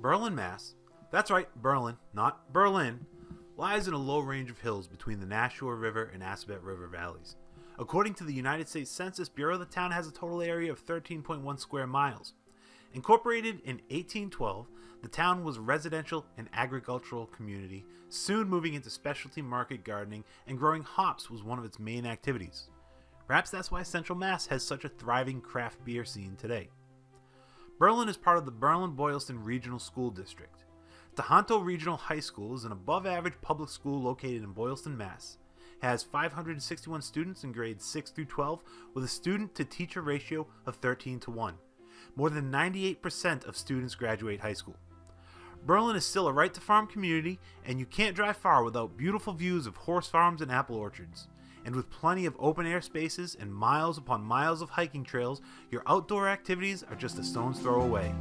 Berlin, Mass. That's right, Berlin, not Berlin, lies in a low range of hills between the Nashua River and Assabet River valleys. According to the United States Census Bureau, the town has a total area of 13.1 square miles. Incorporated in 1812, the town was a residential and agricultural community, soon moving into specialty market gardening, and growing hops was one of its main activities. Perhaps that's why Central Mass has such a thriving craft beer scene today. Berlin is part of the Berlin Boylston Regional School District. Tahanto Regional High School is an above average public school located in Boylston, Mass. It has 561 students in grades 6 through 12 with a student to teacher ratio of 13 to 1. More than 98% of students graduate high school. Berlin is still a right to farm community, and you can't drive far without beautiful views of horse farms and apple orchards. And with plenty of open air spaces and miles upon miles of hiking trails, your outdoor activities are just a stone's throw away.